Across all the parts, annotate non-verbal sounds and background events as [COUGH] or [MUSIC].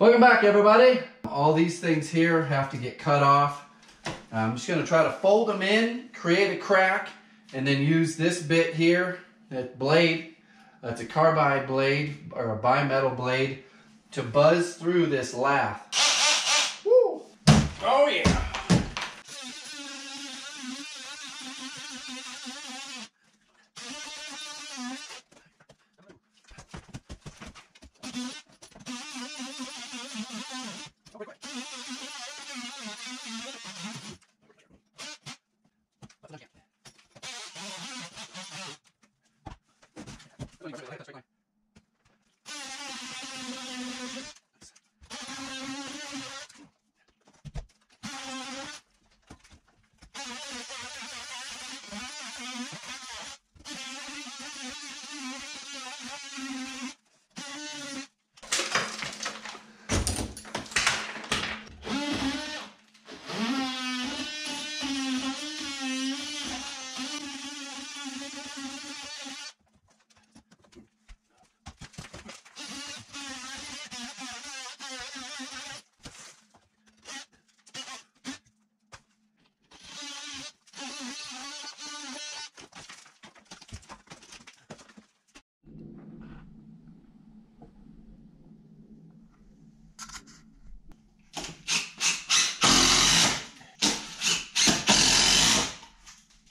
Welcome back everybody. All these things here have to get cut off. I'm just gonna try to fold them in, create a crack, and then use this bit here, that blade, that's a carbide blade or a bimetal blade, to buzz through this lath. Woo! Oh yeah!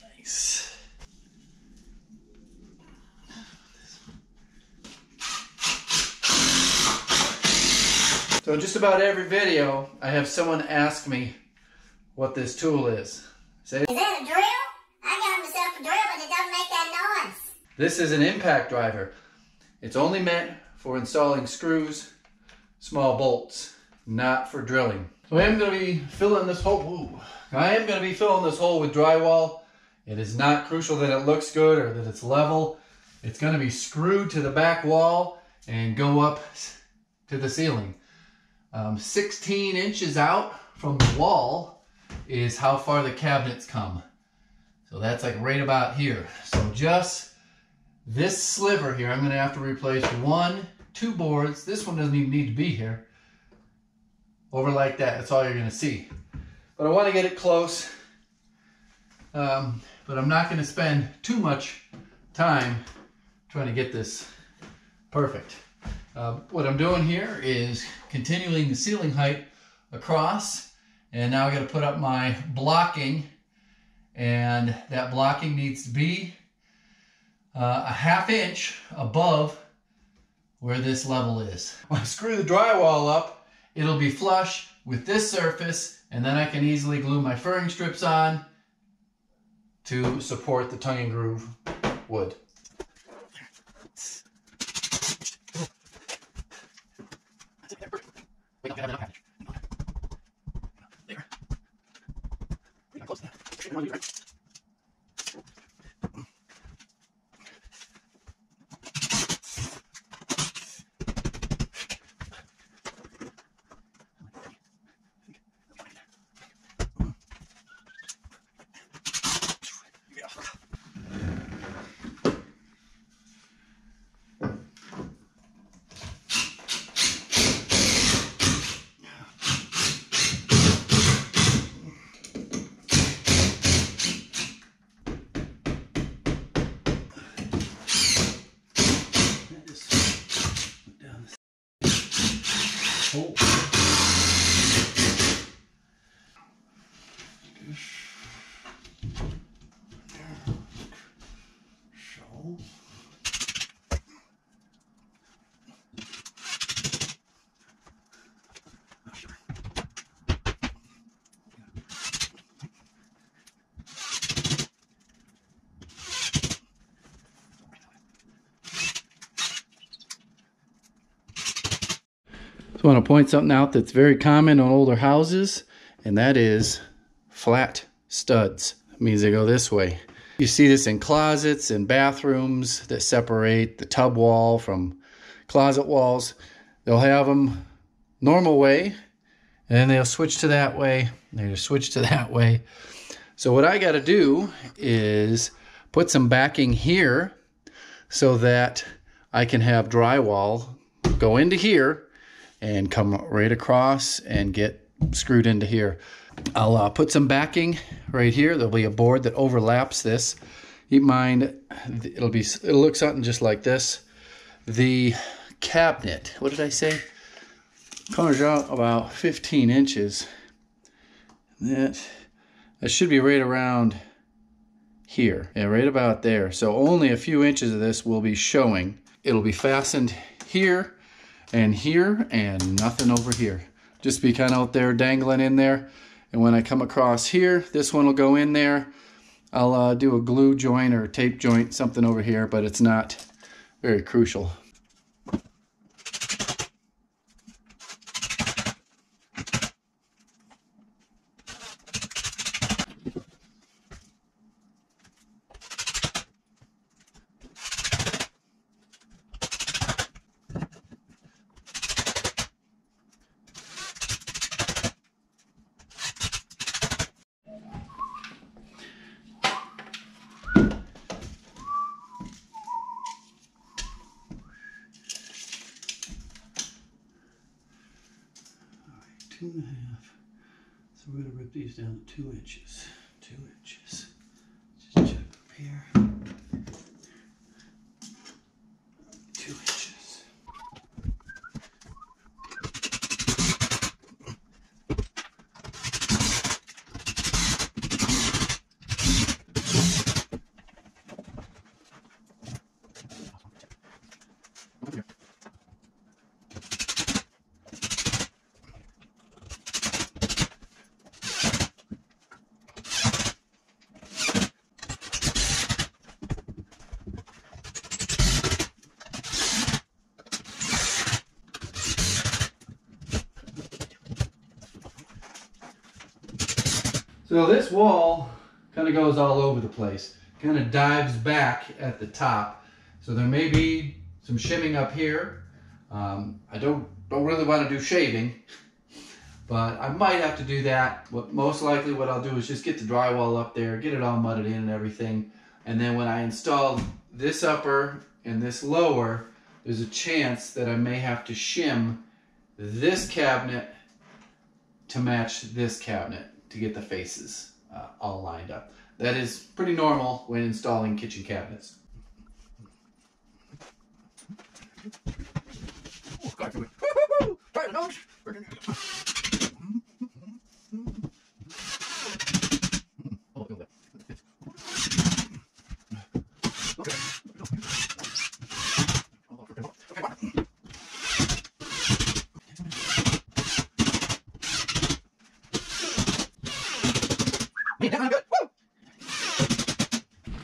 Nice. So just about every video, I have someone ask me what this tool is. Say, Is that a drill? I got myself a drill, but it doesn't make that noise. this is an impact driver. It's only meant for installing screws, small bolts, not for drilling. So I am going to be filling this hole. Ooh. I am going to be filling this hole with drywall. It is not crucial that it looks good or that it's level. It's going to be screwed to the back wall and go up to the ceiling. Um, 16 inches out from the wall is how far the cabinets come. So that's like right about here. So just this sliver here, I'm going to have to replace one, two boards. This one doesn't even need to be here. Over like that, that's all you're going to see. But I want to get it close. Um, but I'm not going to spend too much time trying to get this perfect. Uh, what I'm doing here is continuing the ceiling height across. And now I got to put up my blocking. And that blocking needs to be uh, a half inch above where this level is. [LAUGHS] When I screw the drywall up, it'll be flush with this surface, and then I can easily glue my furring strips on to support the tongue and groove wood. はい。So I want to point something out that's very common on older houses, and that is flat studs. It means they go this way. You see this in closets and bathrooms that separate the tub wall from closet walls. They'll have them normal way, and then they'll switch to that way, they'll switch to [LAUGHS] that way. So what I got to do is put some backing here so that I can have drywall go into here and come right across and get screwed into here. I'll uh, put some backing right here. There'll be a board that overlaps this. Keep in mind, it'll be it'll look something just like this. The cabinet, what did I say? Comes out about 15 inches. That that should be right around here. Yeah, right about there. So only a few inches of this will be showing. It'll be fastened here and here and nothing over here. Just be kind of out there dangling in there. And when I come across here, this one will go in there. I'll uh, do a glue joint or tape joint, something over here, but it's not very crucial. Two and a half. So we're gonna rip these down to two inches. Two inches. Just check up here. Two inches. So this wall kind of goes all over the place. Kind of dives back at the top. So there may be some shimming up here. Um, I don't don't really want to do shaving, but I might have to do that. What most likely what I'll do is just get the drywall up there, get it all mudded in and everything, and then when I install this upper and this lower, there's a chance that I may have to shim this cabinet to match this cabinet to get the faces uh, all lined up. That is pretty normal when installing kitchen cabinets.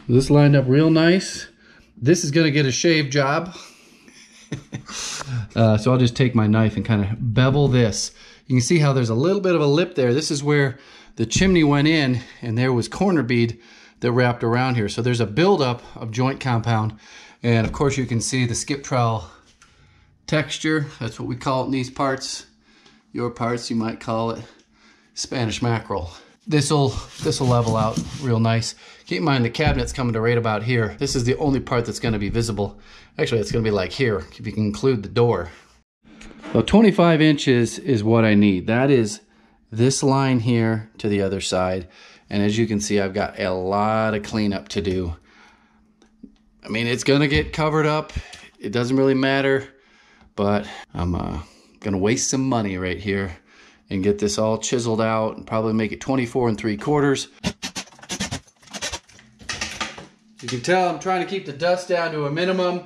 This lined up real nice. This is gonna get a shave job. [LAUGHS] uh, so I'll just take my knife and kind of bevel this. You can see how there's a little bit of a lip there. This is where the chimney went in and there was corner bead that wrapped around here. So there's a buildup of joint compound. And of course you can see the skip trowel texture. That's what we call it in these parts. Your parts, you might call it Spanish mackerel. This'll this'll level out real nice. Keep in mind the cabinet's coming to right about here. This is the only part that's gonna be visible. Actually, it's gonna be like here, if you can include the door. So 25 inches is what I need. That is this line here to the other side. And as you can see, I've got a lot of cleanup to do. I mean, it's gonna get covered up. It doesn't really matter, but I'm uh, gonna waste some money right here and get this all chiseled out and probably make it 24 and 3 quarters. You can tell I'm trying to keep the dust down to a minimum.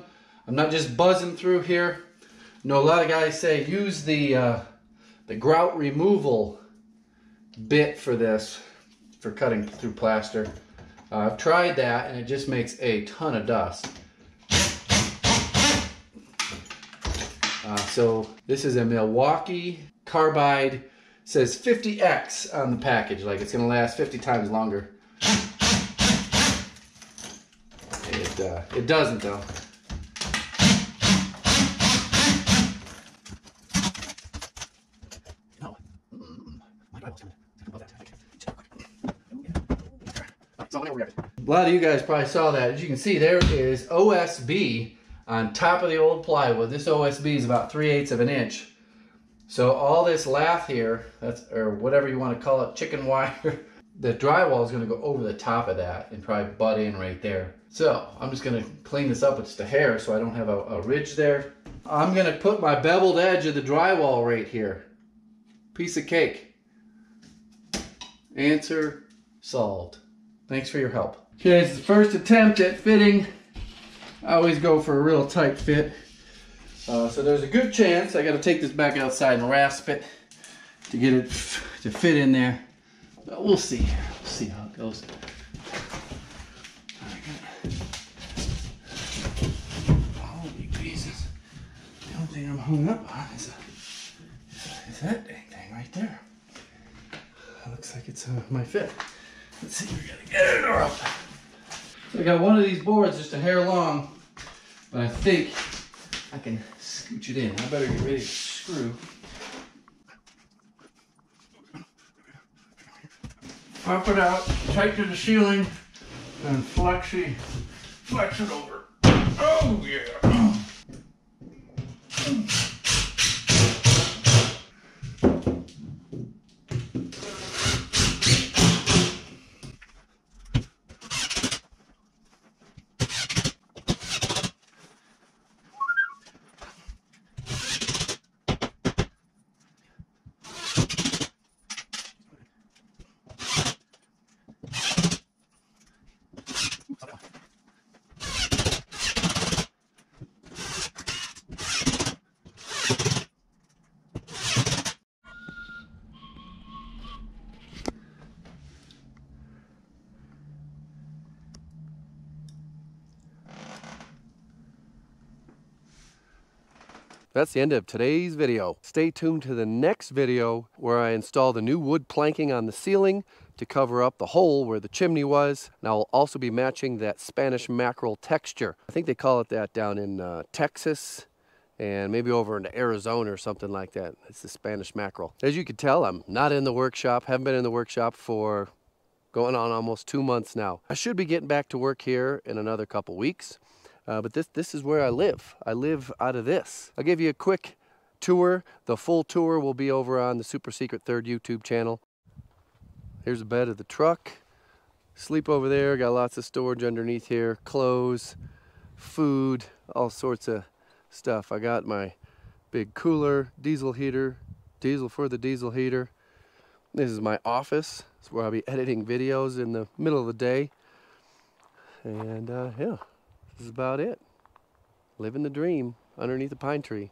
I'm not just buzzing through here. I know a lot of guys say use the, uh, the grout removal bit for this, for cutting through plaster. Uh, I've tried that and it just makes a ton of dust. Uh, so this is a Milwaukee carbide says 50x on the package like it's gonna last 50 times longer. It uh, it doesn't though. A lot of you guys probably saw that. As you can see there is OSB on top of the old plywood. This OSB is about 3 eighths of an inch So all this lath here, that's or whatever you want to call it, chicken wire, [LAUGHS] the drywall is going to go over the top of that and probably butt in right there. So I'm just going to clean this up with just a hair so I don't have a, a ridge there. I'm going to put my beveled edge of the drywall right here. Piece of cake. Answer solved. Thanks for your help. Okay, it's the first attempt at fitting. I always go for a real tight fit. Uh, so there's a good chance I got to take this back outside and rasp it to get it to fit in there. But we'll see. We'll see how it goes. Holy Jesus. The only thing I'm hung up on is, a, is that dang thing right there. Looks like it's uh, my fit. Let's see if we gotta get it or up. So I got one of these boards just a hair long, but I think I can scooch it in. I better get ready to screw. Pop it out, tight to the ceiling, and flexy, flex it over. Oh yeah. That's the end of today's video. Stay tuned to the next video where I install the new wood planking on the ceiling to cover up the hole where the chimney was. And I'll also be matching that Spanish mackerel texture. I think they call it that down in uh, Texas and maybe over in Arizona or something like that. It's the Spanish mackerel. As you can tell, I'm not in the workshop, haven't been in the workshop for going on almost two months now. I should be getting back to work here in another couple weeks. Uh, but this, this is where I live. I live out of this. I'll give you a quick tour. The full tour will be over on the Super Secret Third YouTube channel. Here's the bed of the truck. Sleep over there. Got lots of storage underneath here. Clothes, food, all sorts of stuff. I got my big cooler, diesel heater, diesel for the diesel heater. This is my office. It's where I'll be [LAUGHS] editing videos in the middle of the day. And uh, yeah, is about it. Living the dream underneath a pine tree.